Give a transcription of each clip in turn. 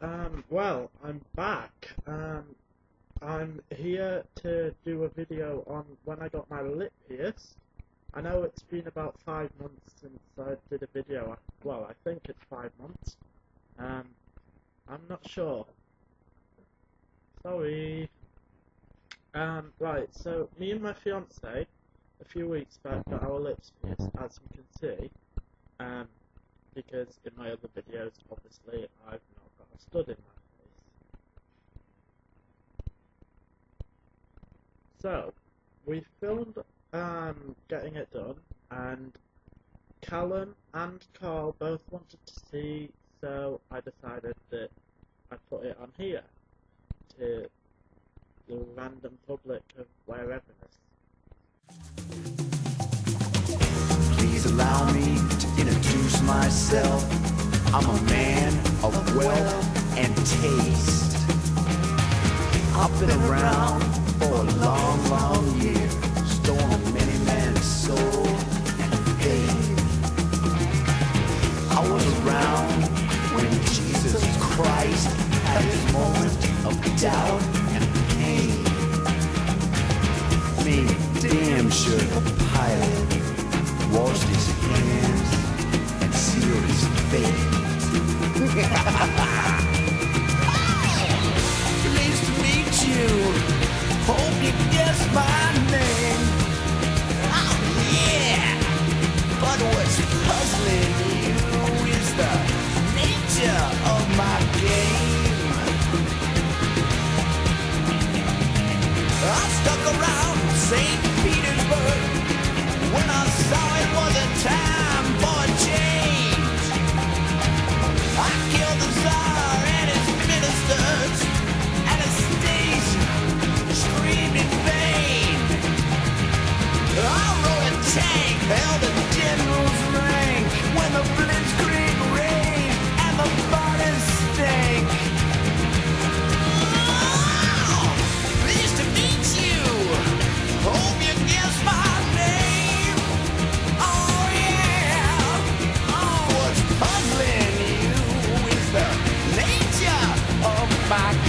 Um, well, I'm back. Um, I'm here to do a video on when I got my lip pierced. I know it's been about five months since I did a video. Well, I think it's five months. Um, I'm not sure. Sorry. Um, right, so me and my fiance, a few weeks back, got our lips pierced, as you can see. Um, because in my other videos, obviously, I've in. So, we filmed um, getting it done, and Callum and Carl both wanted to see, so I decided that I'd put it on here to the random public of wherever. Please allow me to introduce myself. I'm a man of wealth and taste. I've been around for a long, long year, stolen many men's soul and faith. I was around when Jesus Christ had his moment of doubt and pain. Me, damn sure Pilate washed his hands and sealed his fate. you is the nature of my game. I stuck around St. Petersburg when I saw it was a time for change. I killed the Tsar and his ministers, in vain. I rode a tank, held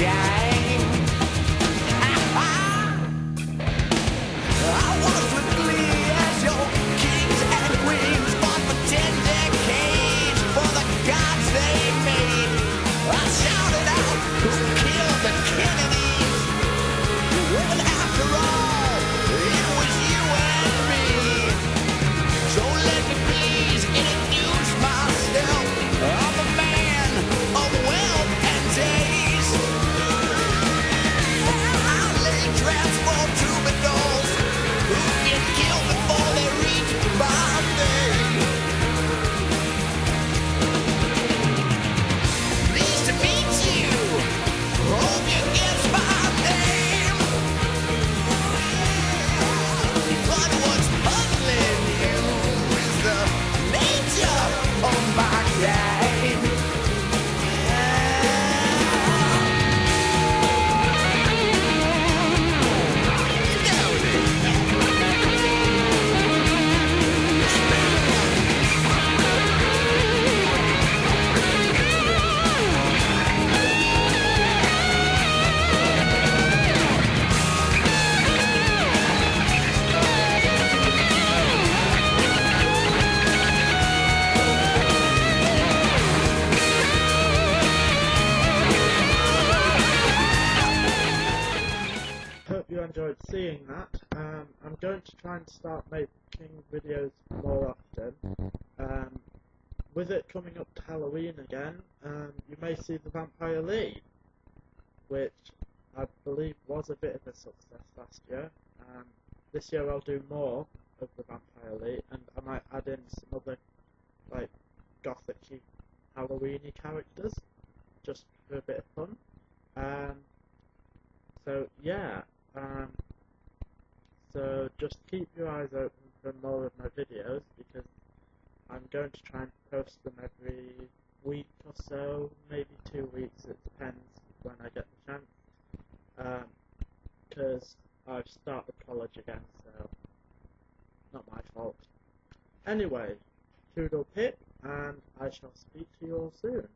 my my seeing that. Um, I'm going to try and start making videos more often. Um, with it coming up to Halloween again, um, you may see the Vampire Lee, which I believe was a bit of a success last year. Um, this year I'll do more of the Vampire Lee, and I might add in some other like gothic Halloweeny characters, just for a bit of fun. Um, so yeah, um, so just keep your eyes open for more of my videos because I'm going to try and post them every week or so, maybe two weeks. It depends when I get the chance. Um, because I've started college again, so not my fault. Anyway, toodle pip, and I shall speak to you all soon.